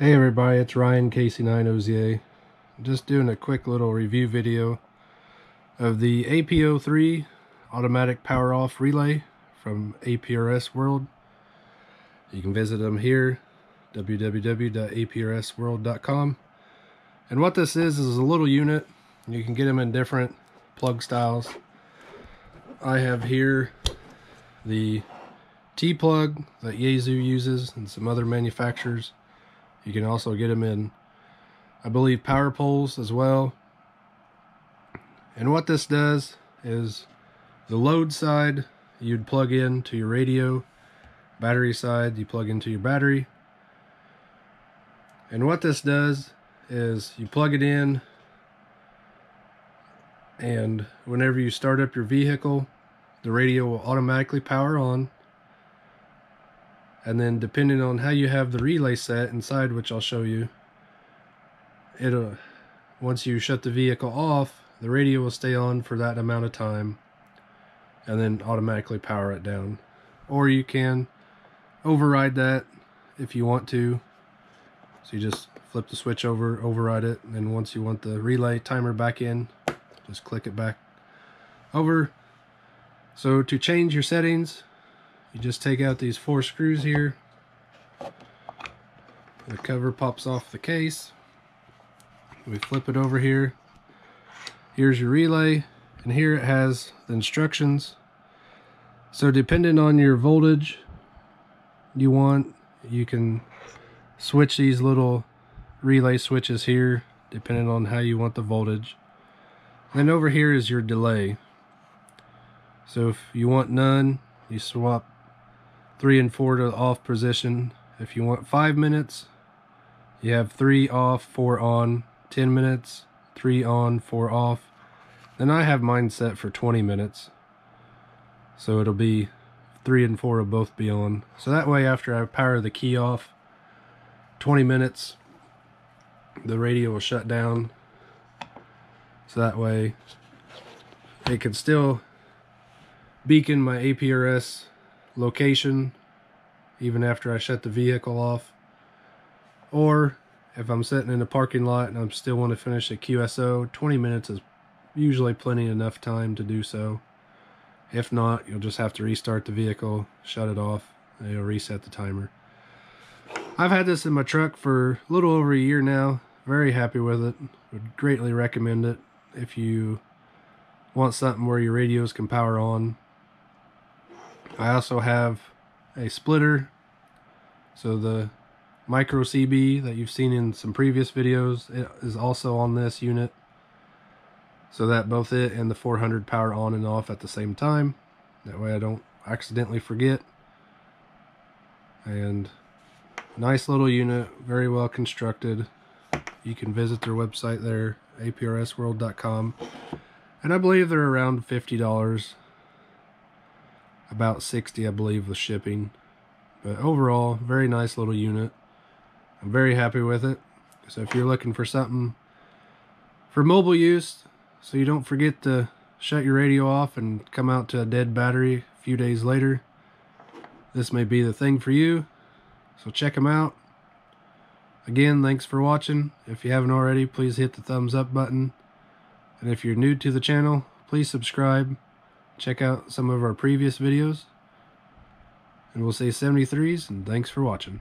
Hey everybody, it's Ryan KC9OZA. Just doing a quick little review video of the APO3 automatic power off relay from APRS World. You can visit them here, www.aprsworld.com. And what this is, is a little unit. You can get them in different plug styles. I have here the T-plug that Yaesu uses and some other manufacturers. You can also get them in, I believe, power poles as well. And what this does is the load side, you'd plug in to your radio. Battery side, you plug into your battery. And what this does is you plug it in and whenever you start up your vehicle, the radio will automatically power on and then depending on how you have the relay set inside which I'll show you it'll once you shut the vehicle off the radio will stay on for that amount of time and then automatically power it down. Or you can override that if you want to. So you just flip the switch over override it and then once you want the relay timer back in just click it back over. So to change your settings you just take out these four screws here. The cover pops off the case. We flip it over here. Here's your relay, and here it has the instructions. So depending on your voltage you want, you can switch these little relay switches here, depending on how you want the voltage. Then over here is your delay. So if you want none, you swap three and four to off position. If you want five minutes, you have three off, four on, 10 minutes, three on, four off. Then I have mine set for 20 minutes. So it'll be three and four will both be on. So that way after I power the key off, 20 minutes, the radio will shut down. So that way it can still beacon my APRS location even after I shut the vehicle off. Or if I'm sitting in a parking lot and I am still want to finish a QSO, 20 minutes is usually plenty enough time to do so. If not, you'll just have to restart the vehicle, shut it off, and it'll reset the timer. I've had this in my truck for a little over a year now. Very happy with it. Would greatly recommend it if you want something where your radios can power on I also have a splitter. So the micro CB that you've seen in some previous videos it is also on this unit. So that both it and the 400 power on and off at the same time. That way I don't accidentally forget. And nice little unit, very well constructed. You can visit their website there, aprsworld.com. And I believe they're around $50 about 60 I believe with shipping. But overall very nice little unit. I'm very happy with it. So if you're looking for something for mobile use so you don't forget to shut your radio off and come out to a dead battery a few days later this may be the thing for you. So check them out. Again thanks for watching. If you haven't already please hit the thumbs up button. And if you're new to the channel please subscribe check out some of our previous videos. And we'll say 73s, and thanks for watching.